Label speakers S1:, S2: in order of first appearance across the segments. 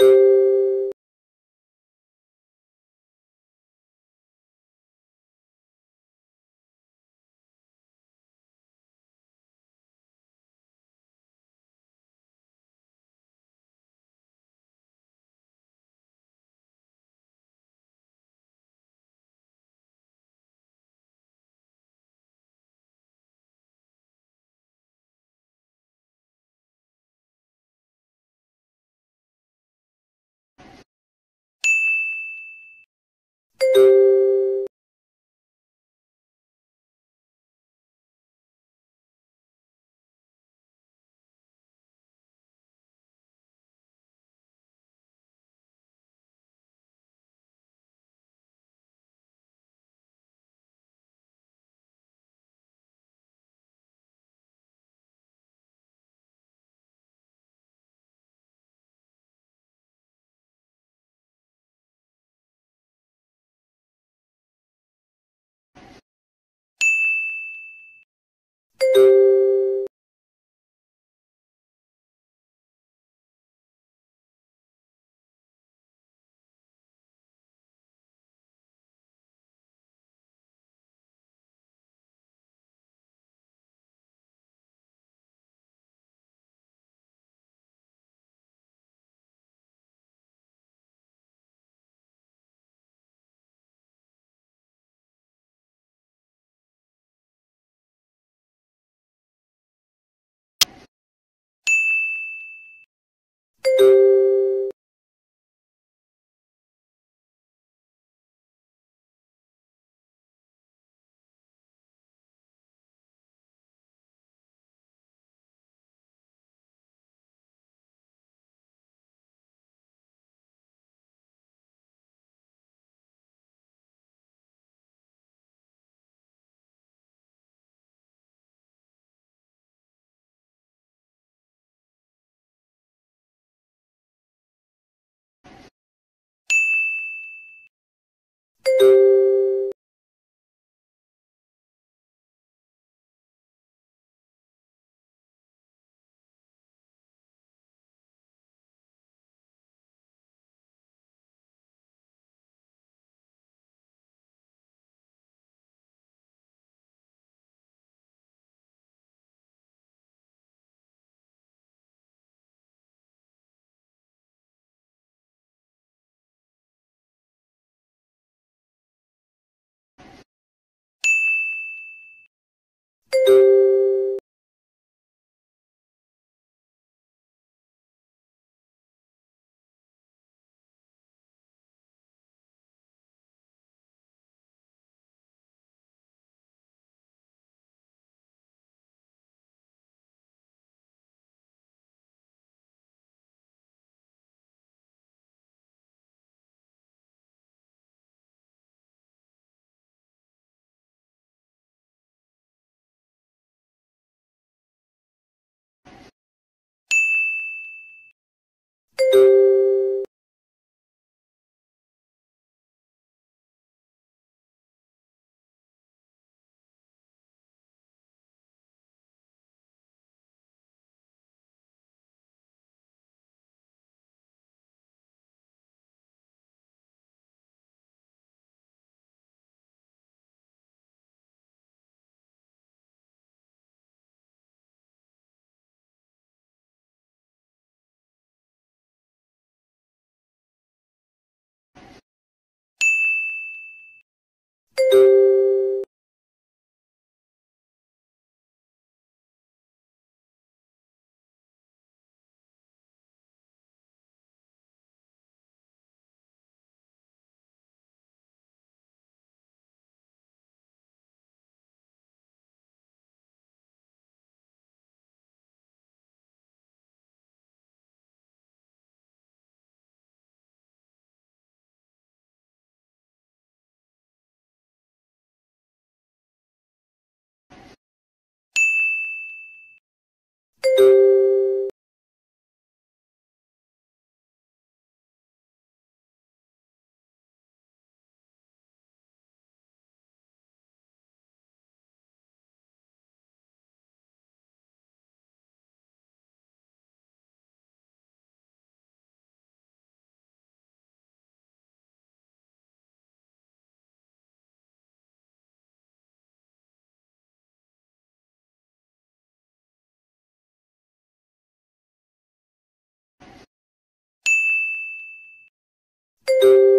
S1: thank you Thank you. thank you. thank you. thank you. Thank you.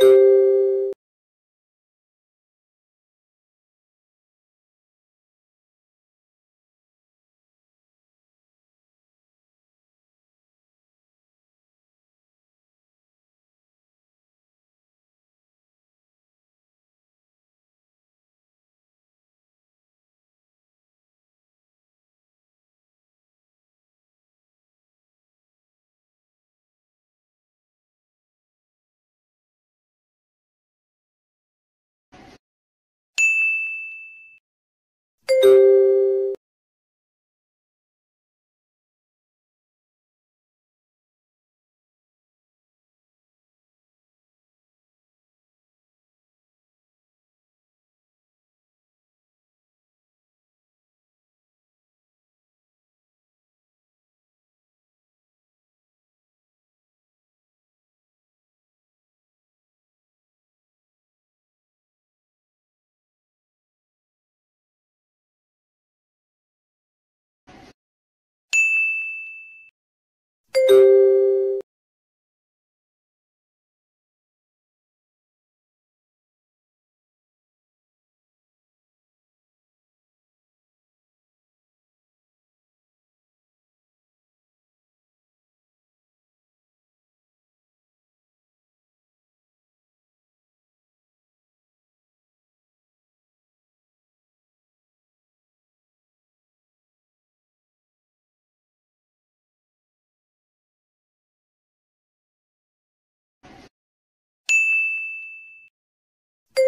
S1: Thank you.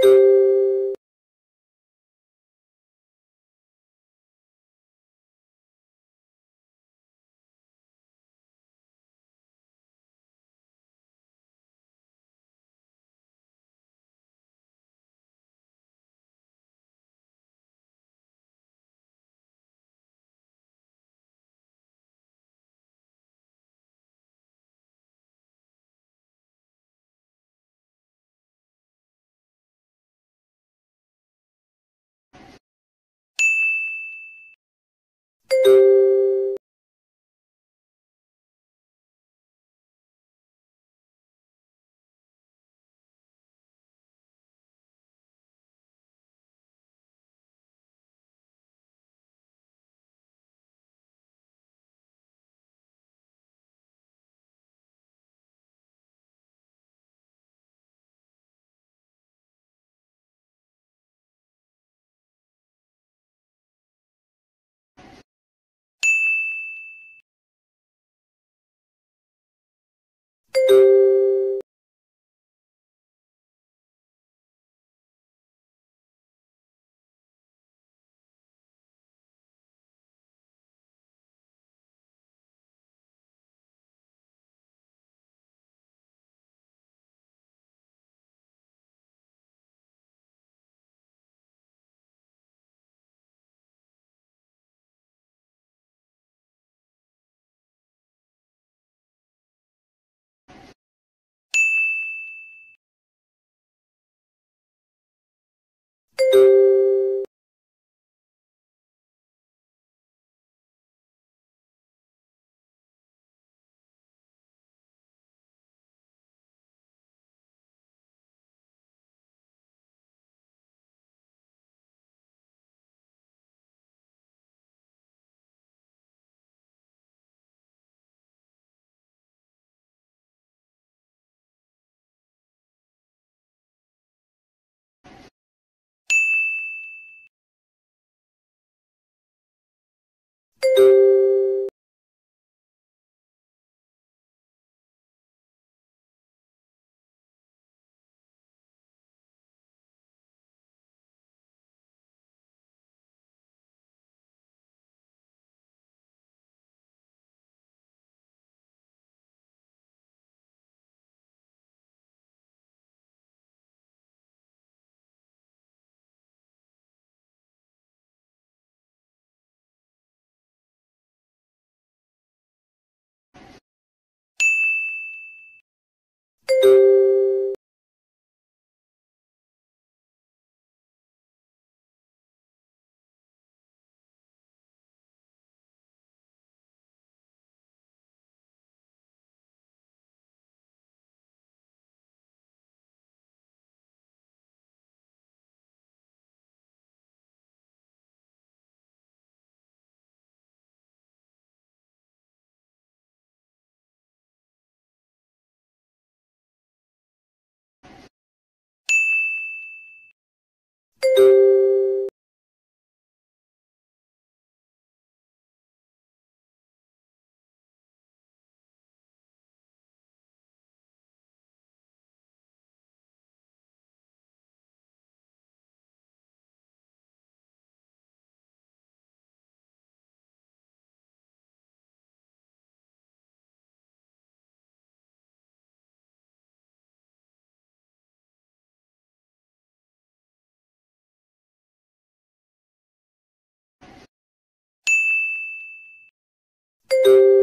S1: Thank you. Thank you. Thank you.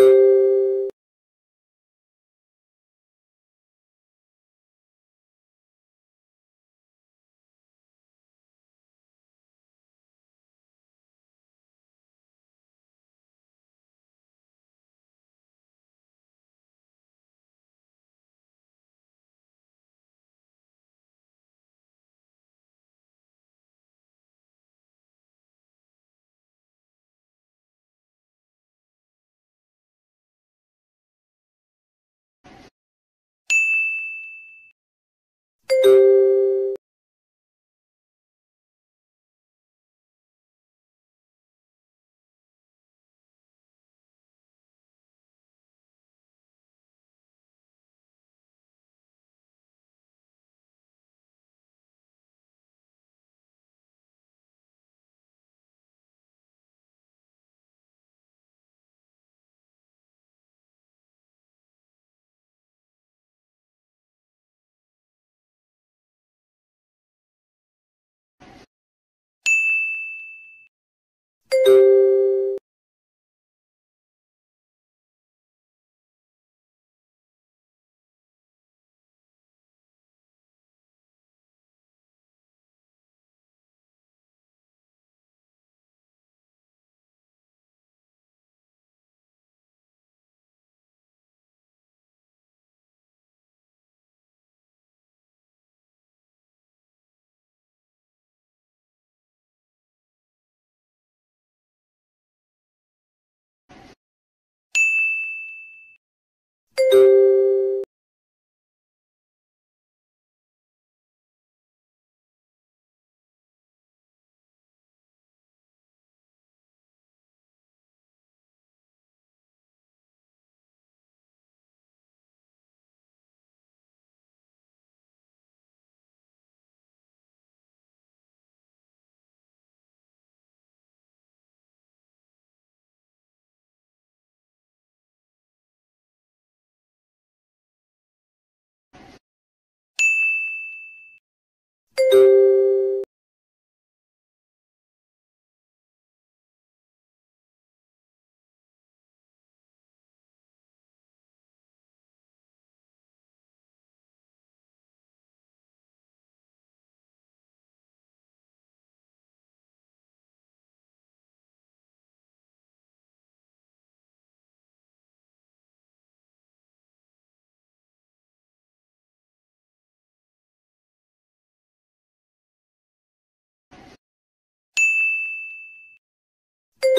S1: you. thank you. Thank you.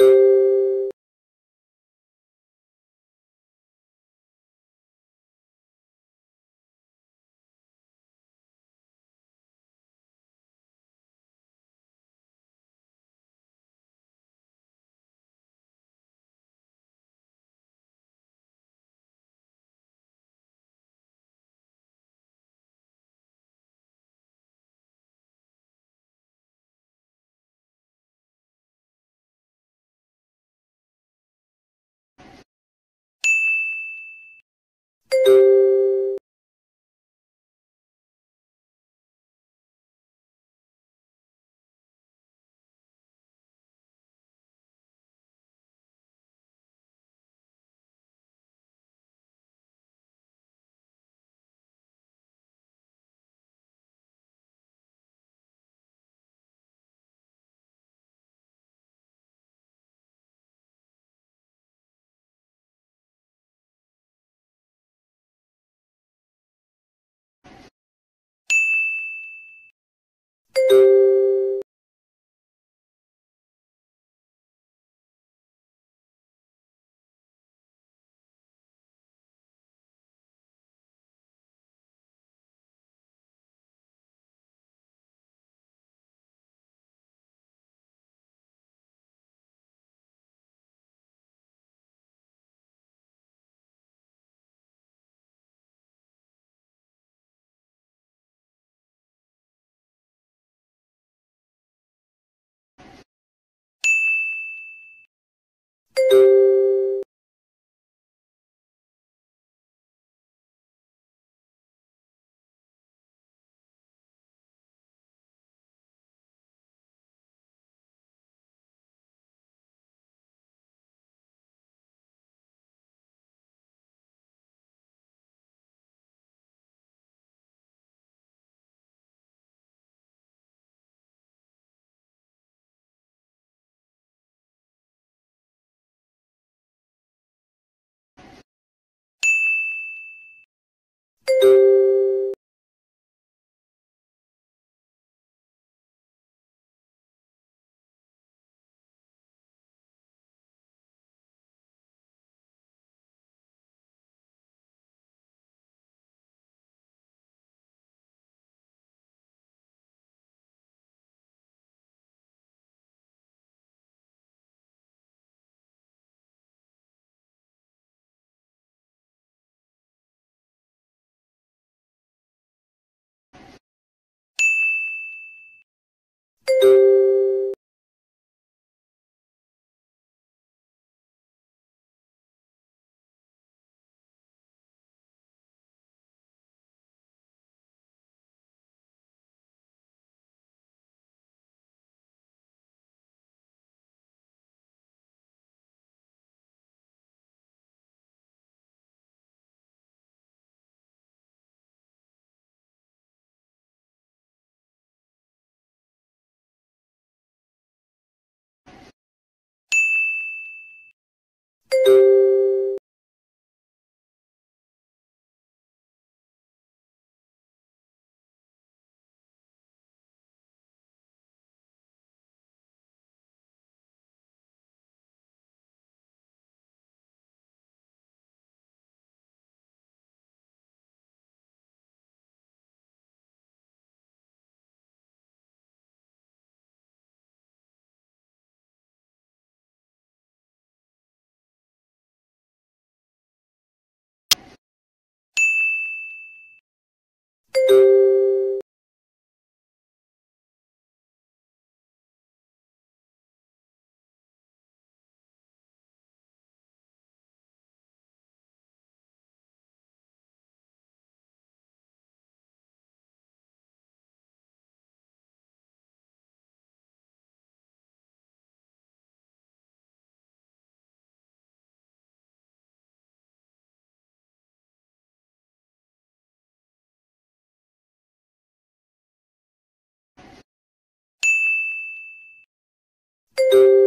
S1: thank you. thank you. thank you Thank you. thank you. thank you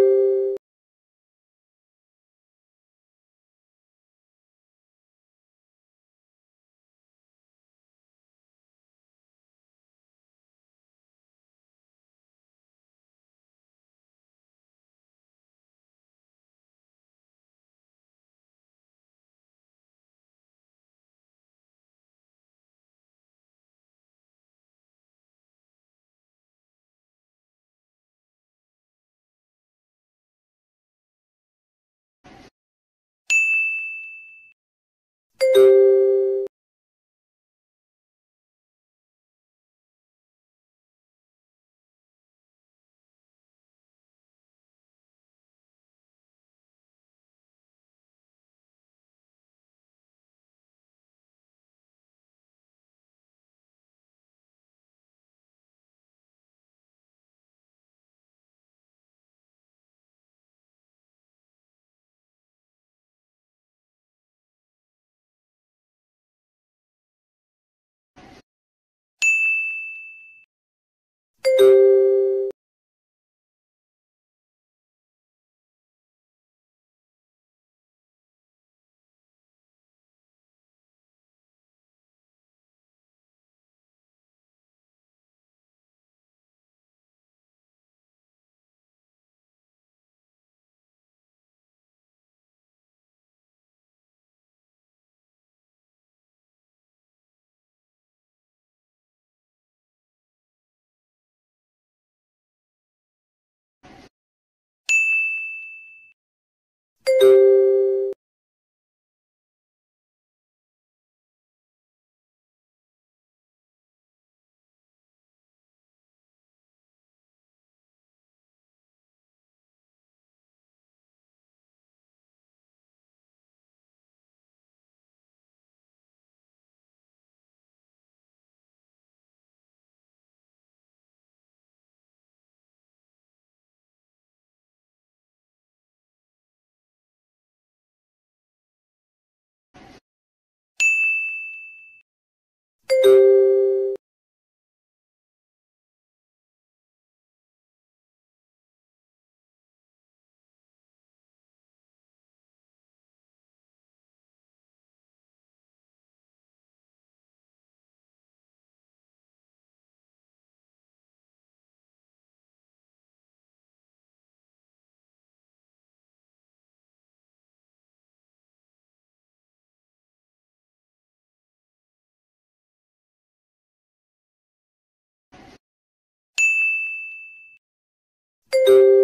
S1: thank you.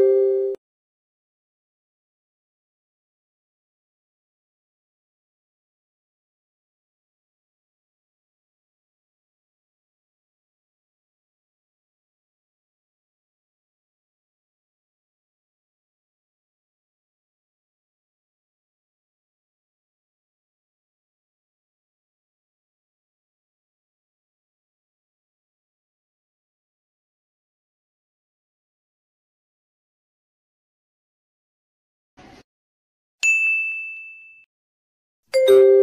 S1: thank you.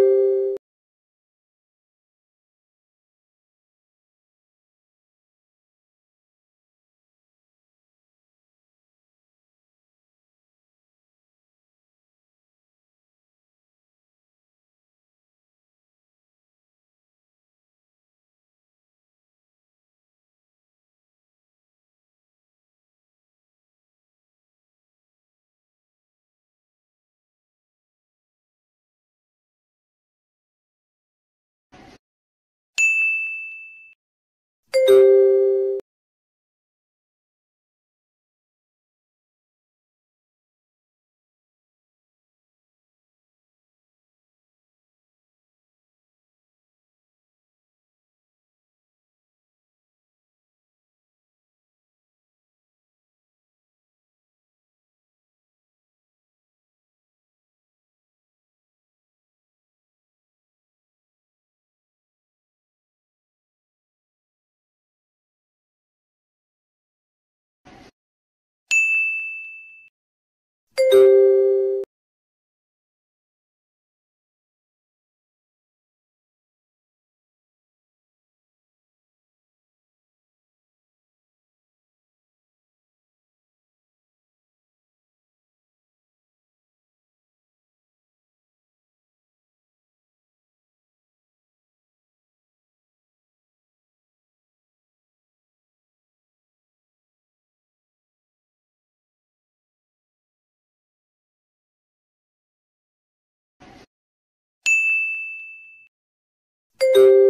S1: thank you.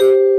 S1: Thank you.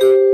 S1: Thank you.